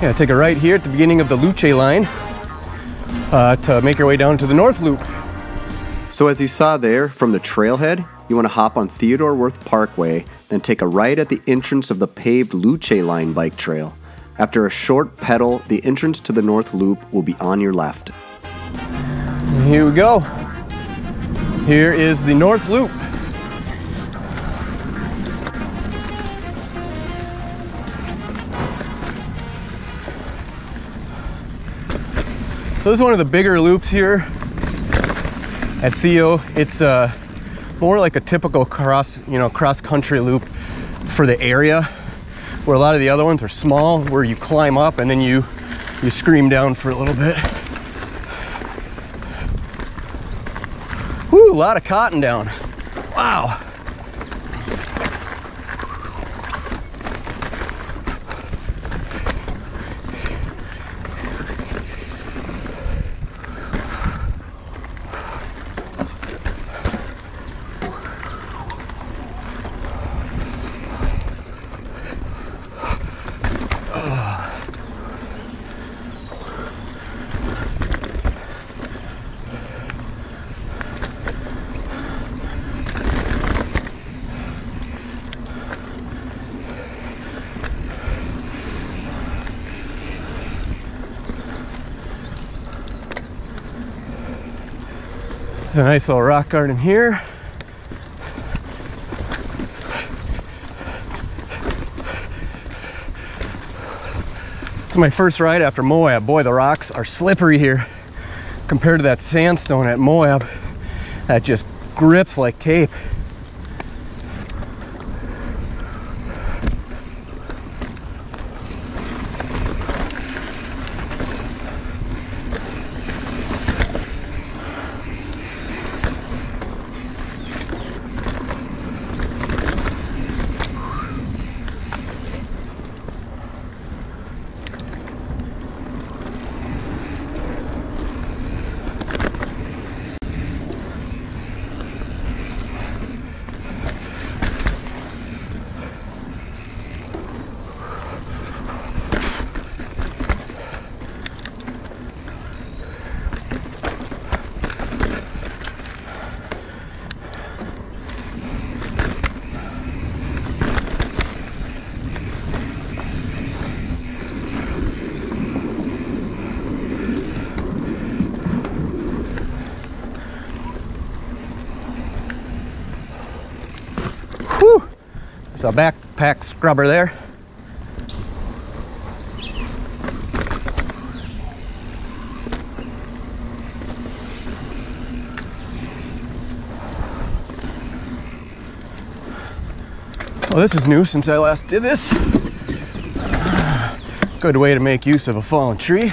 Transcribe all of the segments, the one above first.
Yeah, take a right here at the beginning of the Luce line uh, to make your way down to the North Loop. So as you saw there, from the trailhead, you want to hop on Theodore Wirth Parkway, then take a right at the entrance of the paved Luce Line bike trail. After a short pedal, the entrance to the North Loop will be on your left. Here we go. Here is the North Loop. So this is one of the bigger loops here at Theo. It's uh, more like a typical cross, you know, cross country loop for the area, where a lot of the other ones are small, where you climb up and then you you scream down for a little bit. Whoo, a lot of cotton down. Wow. A nice little rock garden here. It's my first ride after Moab. Boy, the rocks are slippery here compared to that sandstone at Moab that just grips like tape. There's a backpack scrubber there. Well, this is new since I last did this. Good way to make use of a fallen tree.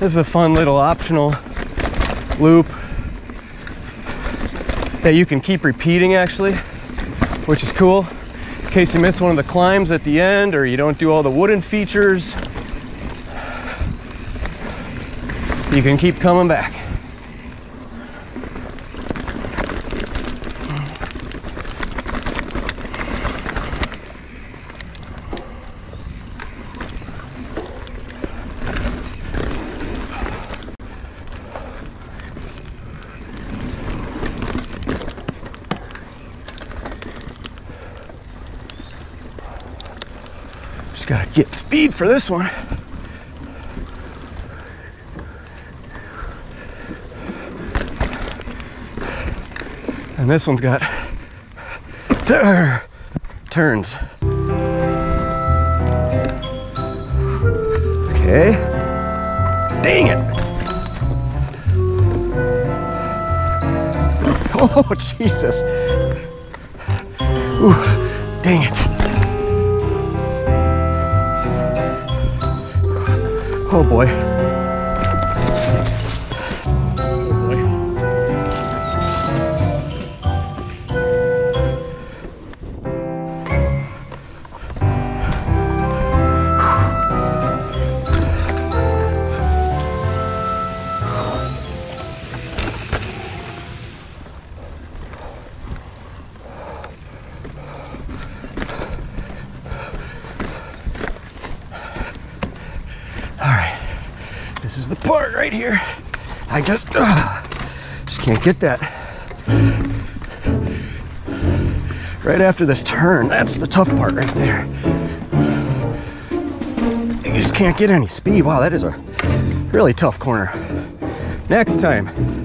This is a fun little optional loop that you can keep repeating actually, which is cool. In case you miss one of the climbs at the end or you don't do all the wooden features, you can keep coming back. gotta get speed for this one. And this one's got tur turns. Okay. Dang it! Oh, Jesus. Ooh, dang it. Oh boy. Is the part right here. I just, uh, just can't get that. Right after this turn, that's the tough part right there. You just can't get any speed. Wow, that is a really tough corner. Next time.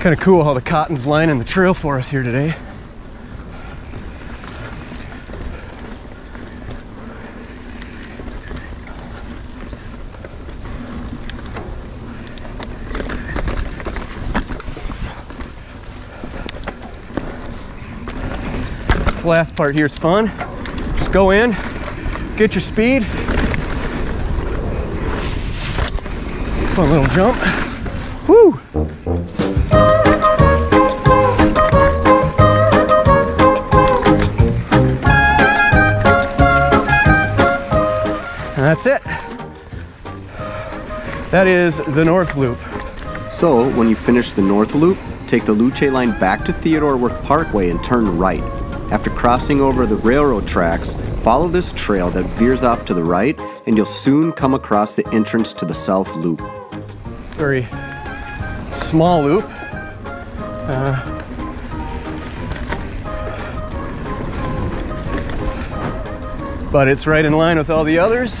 Kind of cool how the cotton's lining the trail for us here today. This last part here is fun. Just go in, get your speed. Fun little jump. That's it. That is the North Loop. So, when you finish the north loop, take the Luce line back to Theodore Wirth Parkway and turn right. After crossing over the railroad tracks, follow this trail that veers off to the right, and you'll soon come across the entrance to the South Loop. Very small loop. Uh, but it's right in line with all the others.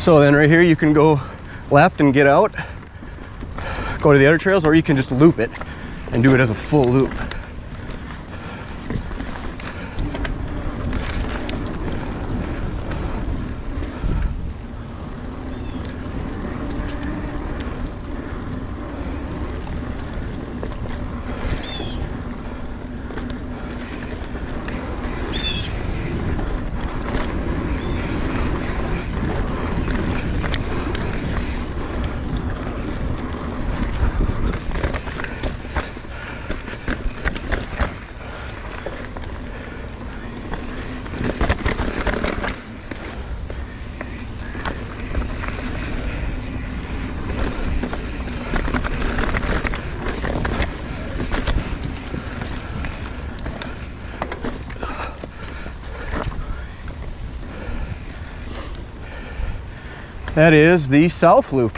So then right here you can go left and get out, go to the other trails, or you can just loop it and do it as a full loop. That is the South Loop.